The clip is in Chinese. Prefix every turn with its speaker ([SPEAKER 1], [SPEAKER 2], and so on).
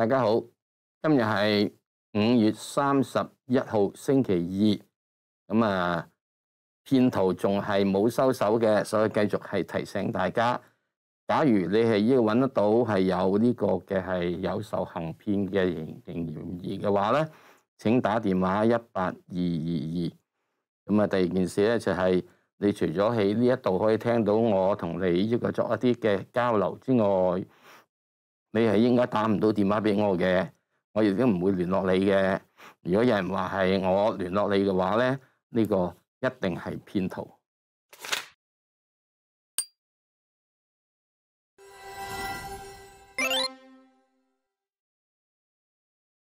[SPEAKER 1] 大家好，今日係五月三十一號星期二，咁啊，騙徒仲係冇收手嘅，所以繼續係提醒大家，假如你係要揾得到係有呢個嘅係有受行騙嘅嫌嫌疑嘅話咧，請打電話一八二二二。咁啊，第二件事咧就係，你除咗喺呢一度可以聽到我同你呢個作一啲嘅交流之外，你係應該打唔到電話俾我嘅，我亦都唔會聯絡你嘅。如果有人話係我聯絡你嘅話咧，呢個一定係騙徒。